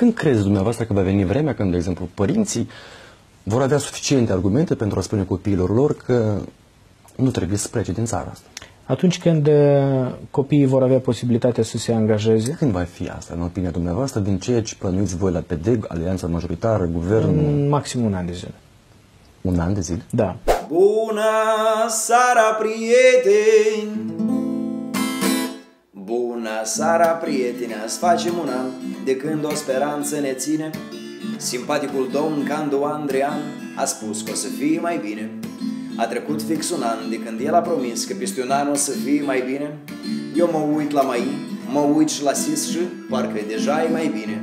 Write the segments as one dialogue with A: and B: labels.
A: Când crezi dumneavoastră că va veni vremea când, de exemplu, părinții vor avea suficiente argumente pentru a spune copiilor lor că nu trebuie să plece din țara asta?
B: Atunci când uh, copiii vor avea posibilitatea să se angajeze,
A: Când va fi asta, în opinia dumneavoastră, din ceea ce plănuiți voi la PD, Alianța Majoritară, Guvernul,
B: în maxim un an de zile.
A: un an de zile?
B: Da.
C: Bună seara, prieteni! Bună seara, prieteni! Azi facem un an de când o speranță ne ține. Simpaticul domn Candu Andrean a spus că o să fie mai bine. A trecut fix un an de când el a promis că peste un an o să fie mai bine. Eu mă uit la mai, mă uit și la SIS și parcă deja e mai bine.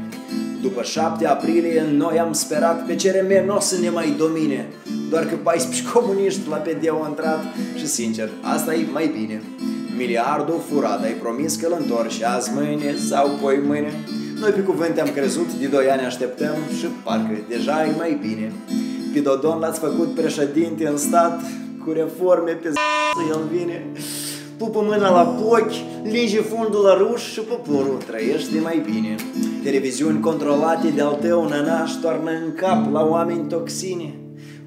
C: După 7 aprilie, noi am sperat pe CRM nu o să ne mai domine. Doar că 14 comuniști la PD au intrat și sincer, asta e mai bine. Miliardul furat, ai promis că îl întorci azi mâine sau poi mâine. Noi pe cuvânt am crezut, de 2 ani așteptăm și parcă deja e mai bine. Pe Dodon l-ați făcut președinte în stat, cu reforme pe z***ă el vine. Pupă mâna la pochi, linge fundul la ruș și poporul trăiește mai bine. Televiziuni controlate de-al tău nănaș toarnă în cap la oameni toxine.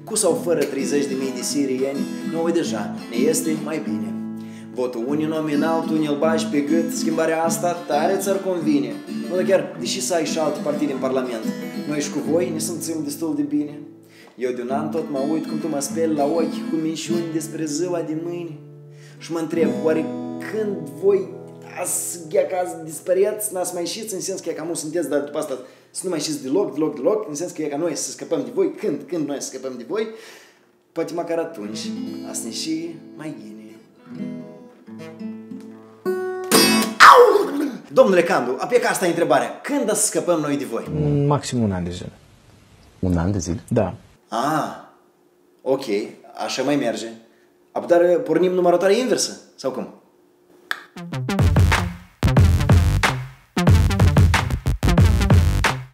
C: Cu sau fără 30.000 de sirieni, noi deja ne este mai bine. Votul uninominal, tu ne-l bagi pe gât, schimbarea asta tare ți-ar convine. Nu, dar chiar, deși să ai și alte partide în Parlament, noi și cu voi ne simțim destul de bine. Eu de un an tot mă uit cum tu mă speli la ochi cu minciuni despre ziua de mâine. Și mă întreb, oare când voi ați, că ați dispăreați, n-ați mai ieșiți, în sens că e ca nu sunteți, dar după asta să nu mai ieșiți deloc, deloc, deloc, în sens că e ca noi să scăpăm de voi, când, când noi să scăpăm de voi, poate măcar atunci, ați ne și mai bine. Domnule Candu, apoi că asta e întrebarea. Când să scăpăm noi de voi?
B: În maxim un an de zile.
A: Un an de zile?
B: Da.
C: Ah, ok, așa mai merge. Dar pornim numărătoarea inversă, sau cum?